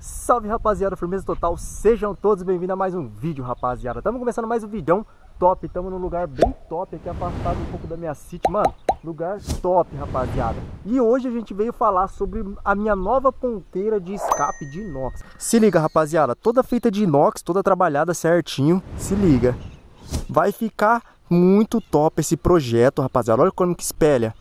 Salve rapaziada, firmeza total, sejam todos bem-vindos a mais um vídeo rapaziada. Estamos começando mais um vídeo top, estamos num lugar bem top aqui afastado um pouco da minha city Mano, lugar top rapaziada. E hoje a gente veio falar sobre a minha nova ponteira de escape de inox. Se liga rapaziada, toda feita de inox, toda trabalhada certinho, se liga. Vai ficar muito top esse projeto rapaziada, olha como que espelha.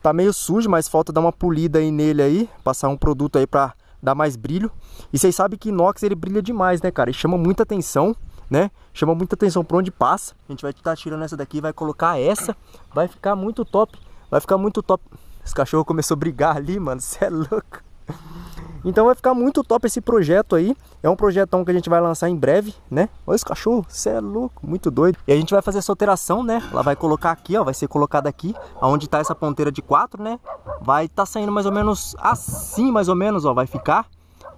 Tá meio sujo, mas falta dar uma polida aí nele aí Passar um produto aí pra dá mais brilho. E vocês sabem que inox ele brilha demais, né, cara? E chama muita atenção, né? Chama muita atenção por onde passa. A gente vai estar tá tirando essa daqui, vai colocar essa. Vai ficar muito top. Vai ficar muito top. Esse cachorro começou a brigar ali, mano. Você é louco. Então vai ficar muito top esse projeto aí. É um projetão que a gente vai lançar em breve, né? Olha esse cachorro, você é louco, muito doido. E a gente vai fazer essa alteração, né? Ela vai colocar aqui, ó, vai ser colocada aqui, aonde tá essa ponteira de 4, né? Vai tá saindo mais ou menos assim, mais ou menos, ó, vai ficar.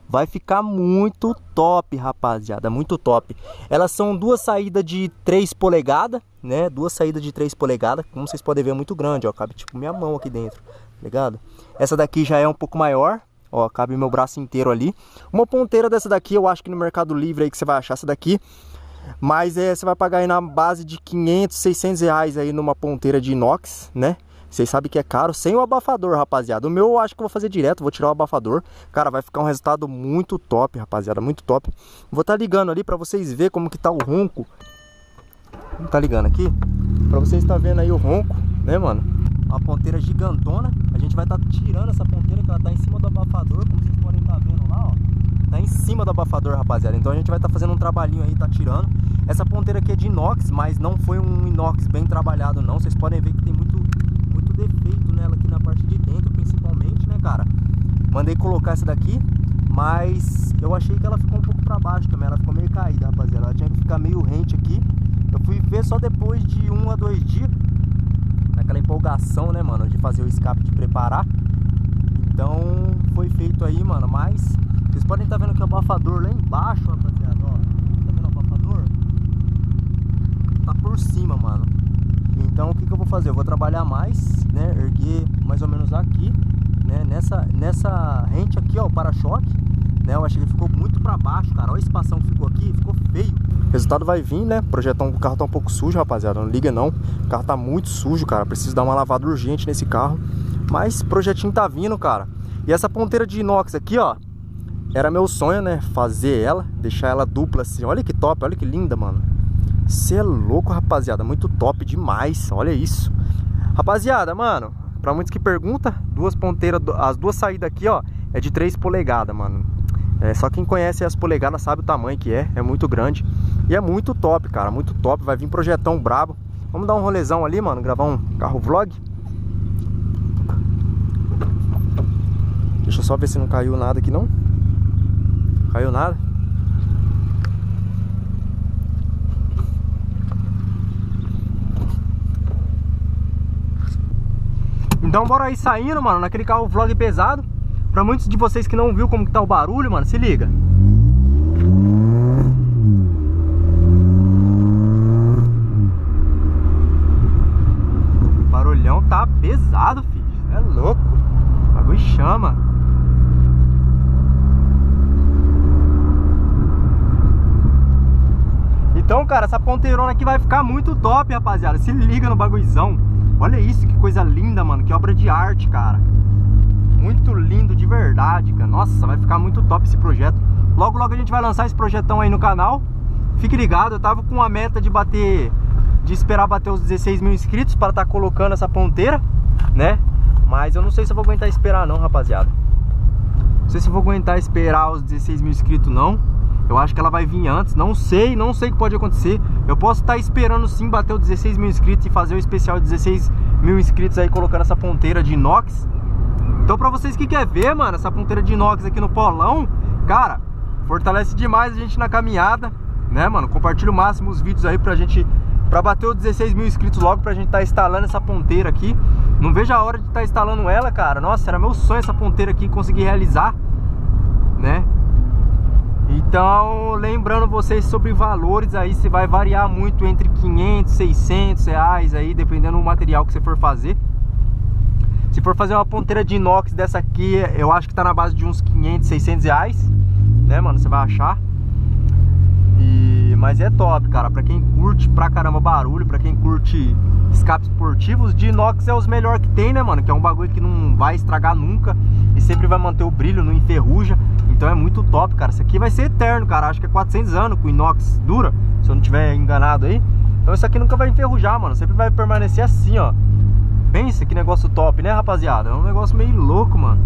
Vai ficar muito top, rapaziada, muito top. Elas são duas saídas de 3 polegadas, né? Duas saídas de 3 polegadas, como vocês podem ver, é muito grande, ó, cabe tipo minha mão aqui dentro, tá ligado? Essa daqui já é um pouco maior, Ó, cabe meu braço inteiro ali. Uma ponteira dessa daqui, eu acho que no Mercado Livre aí que você vai achar essa daqui. Mas é, você vai pagar aí na base de 500, 600 reais aí numa ponteira de inox, né? Vocês sabem que é caro, sem o abafador, rapaziada. O meu eu acho que eu vou fazer direto, vou tirar o abafador. Cara, vai ficar um resultado muito top, rapaziada, muito top. Vou estar tá ligando ali para vocês verem como que tá o ronco. Tá ligando aqui? Para vocês tá vendo aí o ronco, né, mano? Uma ponteira gigantona. A gente vai estar tá tirando essa ponteira que ela tá em cima do abafador, como vocês podem estar tá vendo lá, ó. Tá em cima do abafador, rapaziada. Então a gente vai estar tá fazendo um trabalhinho aí, tá tirando. Essa ponteira aqui é de inox, mas não foi um inox bem trabalhado não. Vocês podem ver que tem muito, muito defeito nela aqui na parte de dentro, principalmente, né, cara? Mandei colocar essa daqui, mas eu achei que ela ficou um pouco pra baixo também. Ela ficou meio caída, rapaziada. Ela tinha que ficar meio rente aqui. Eu fui ver só depois de um a dois dias naquela empolgação, né, mano, de fazer o escape, de preparar. Então foi feito aí, mano, mas vocês podem estar tá vendo que o abafador lá embaixo, rapaziada, ó. Tá vendo o abafador? Tá por cima, mano. Então o que, que eu vou fazer? Eu vou trabalhar mais, né, erguer mais ou menos aqui, né, nessa, nessa rente aqui, ó, o para-choque. Né, eu achei que ficou muito para baixo, cara. Olha a espação que ficou aqui, ficou feio. Resultado vai vir, né? Projetão, o carro tá um pouco sujo, rapaziada. Não liga não. O carro tá muito sujo, cara. Preciso dar uma lavada urgente nesse carro. Mas projetinho tá vindo, cara. E essa ponteira de inox aqui, ó. Era meu sonho, né? Fazer ela, deixar ela dupla assim. Olha que top, olha que linda, mano. Você é louco, rapaziada. Muito top demais. Olha isso. Rapaziada, mano, pra muitos que perguntam, duas ponteiras, as duas saídas aqui, ó, é de 3 polegadas, mano. É, só quem conhece as polegadas sabe o tamanho que é, é muito grande. E é muito top, cara, muito top. Vai vir projetão brabo. Vamos dar um rolezão ali, mano, gravar um carro vlog. Deixa eu só ver se não caiu nada aqui, não. Caiu nada. Então bora aí saindo, mano, naquele carro vlog pesado. Pra muitos de vocês que não viu como que tá o barulho, mano, se liga. Tá pesado, filho. É louco. O bagulho chama. Então, cara, essa ponteirona aqui vai ficar muito top, rapaziada. Se liga no bagulhozão. Olha isso, que coisa linda, mano. Que obra de arte, cara. Muito lindo de verdade, cara. Nossa, vai ficar muito top esse projeto. Logo, logo a gente vai lançar esse projetão aí no canal. Fique ligado, eu tava com a meta de bater de esperar bater os 16 mil inscritos para estar tá colocando essa ponteira, né? Mas eu não sei se eu vou aguentar esperar não, rapaziada. Não sei se eu vou aguentar esperar os 16 mil inscritos não. Eu acho que ela vai vir antes, não sei, não sei o que pode acontecer. Eu posso estar tá esperando sim bater os 16 mil inscritos e fazer o especial de 16 mil inscritos aí colocando essa ponteira de inox. Então pra vocês que quer ver, mano, essa ponteira de inox aqui no polão, cara, fortalece demais a gente na caminhada, né, mano? Compartilha o máximo os vídeos aí pra gente Pra bater os 16 mil inscritos logo pra gente tá instalando essa ponteira aqui Não vejo a hora de estar tá instalando ela, cara Nossa, era meu sonho essa ponteira aqui conseguir realizar Né? Então, lembrando vocês sobre valores aí Você vai variar muito entre 500, 600 reais aí Dependendo do material que você for fazer Se for fazer uma ponteira de inox dessa aqui Eu acho que tá na base de uns 500, 600 reais né, mano? Você vai achar. E... Mas é top, cara. Pra quem curte pra caramba barulho, pra quem curte escapes esportivos, de inox é os melhores que tem, né, mano? Que é um bagulho que não vai estragar nunca e sempre vai manter o brilho, não enferruja. Então é muito top, cara. Isso aqui vai ser eterno, cara. Acho que é 400 anos com inox dura, se eu não tiver enganado aí. Então isso aqui nunca vai enferrujar, mano. Sempre vai permanecer assim, ó. Pensa que negócio top, né, rapaziada? É um negócio meio louco, mano.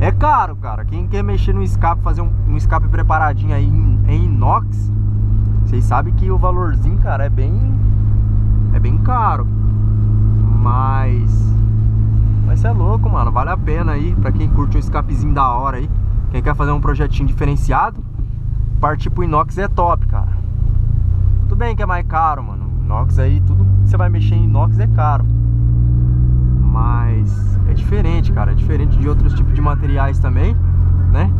É caro, cara. Quem quer mexer no escape, fazer um, um escape preparadinho aí em, em inox, vocês sabem que o valorzinho, cara, é bem... É bem caro. Mas... Mas é louco, mano. Vale a pena aí, pra quem curte um escapezinho da hora aí. Quem quer fazer um projetinho diferenciado, partir pro inox é top, cara. Tudo bem que é mais caro, mano. Inox aí, tudo que você vai mexer em inox é caro. Mas é diferente, cara. É diferente de outros tipos de materiais também, né?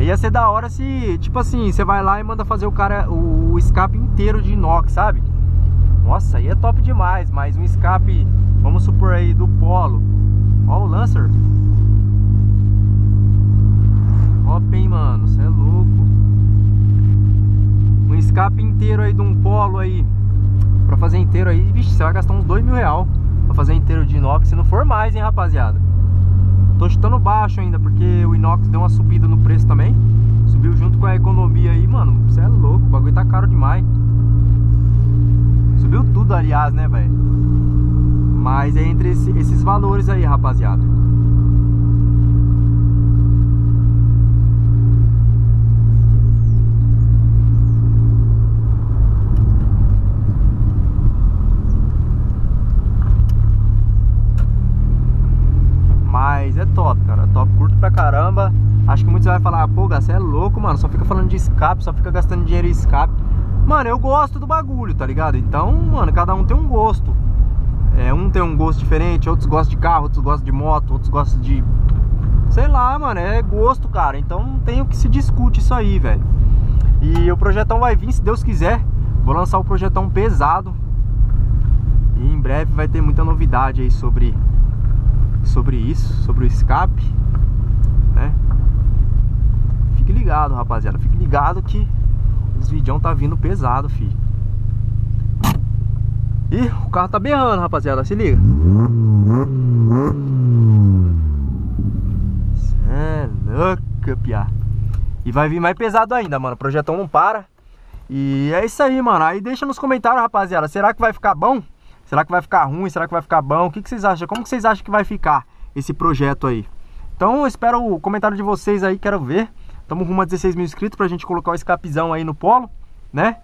Ia ser da hora se, tipo assim, você vai lá e manda fazer o cara, o escape inteiro de inox, sabe? Nossa, aí é top demais, mas um escape, vamos supor aí, do Polo. Ó o Lancer. Top, hein, mano, você é louco. Um escape inteiro aí de um Polo aí, Pra fazer inteiro aí, vixe, você vai gastar uns dois mil real Pra fazer inteiro de inox, se não for mais, hein, rapaziada Tô chutando baixo ainda, porque o inox deu uma subida no preço também. Subiu junto com a economia aí, mano. Você é louco, o bagulho tá caro demais. Subiu tudo, aliás, né, velho? Mas é entre esse, esses valores aí, rapaziada Mas é top, cara. Top, curto pra caramba. Acho que muitos vai falar, pô, você é louco, mano. Só fica falando de escape, só fica gastando dinheiro em escape. Mano, eu gosto do bagulho, tá ligado? Então, mano, cada um tem um gosto. É, um tem um gosto diferente, outros gostam de carro, outros gostam de moto, outros gostam de. Sei lá, mano, é gosto, cara. Então não tem o que se discute isso aí, velho. E o projetão vai vir, se Deus quiser. Vou lançar o projetão pesado. E em breve vai ter muita novidade aí sobre sobre isso, sobre o escape, né? Fique ligado, rapaziada, fique ligado que os vídeos tá vindo pesado, filho. Ih, o carro tá berrando, rapaziada, se liga. Cê é louco, piá. E vai vir mais pesado ainda, mano. O projetão não para. E é isso aí, mano. Aí deixa nos comentários, rapaziada. Será que vai ficar bom? Será que vai ficar ruim? Será que vai ficar bom? O que, que vocês acham? Como que vocês acham que vai ficar esse projeto aí? Então eu espero o comentário de vocês aí, quero ver. Estamos rumo a 16 mil inscritos pra gente colocar o escapizão aí no polo, né?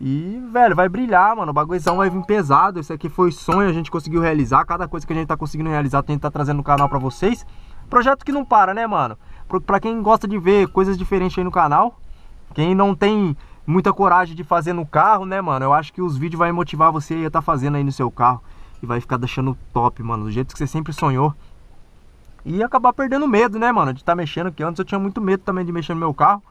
E, velho, vai brilhar, mano. O bagulhozão vai vir pesado. Esse aqui foi sonho, a gente conseguiu realizar. Cada coisa que a gente tá conseguindo realizar, a gente tá trazendo no canal pra vocês. Projeto que não para, né, mano? Pra quem gosta de ver coisas diferentes aí no canal. Quem não tem muita coragem de fazer no carro, né, mano? Eu acho que os vídeos vai motivar você a estar tá fazendo aí no seu carro. E vai ficar deixando top, mano, do jeito que você sempre sonhou. E acabar perdendo medo, né, mano, de estar tá mexendo. Que antes eu tinha muito medo também de mexer no meu carro.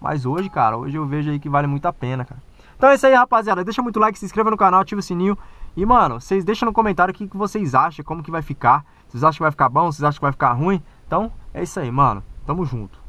Mas hoje, cara, hoje eu vejo aí que vale muito a pena, cara. Então é isso aí, rapaziada. Deixa muito like, se inscreva no canal, ativa o sininho. E, mano, vocês deixam no comentário o que, que vocês acham, como que vai ficar. Vocês acham que vai ficar bom, vocês acham que vai ficar ruim. Então, é isso aí, mano. Tamo junto.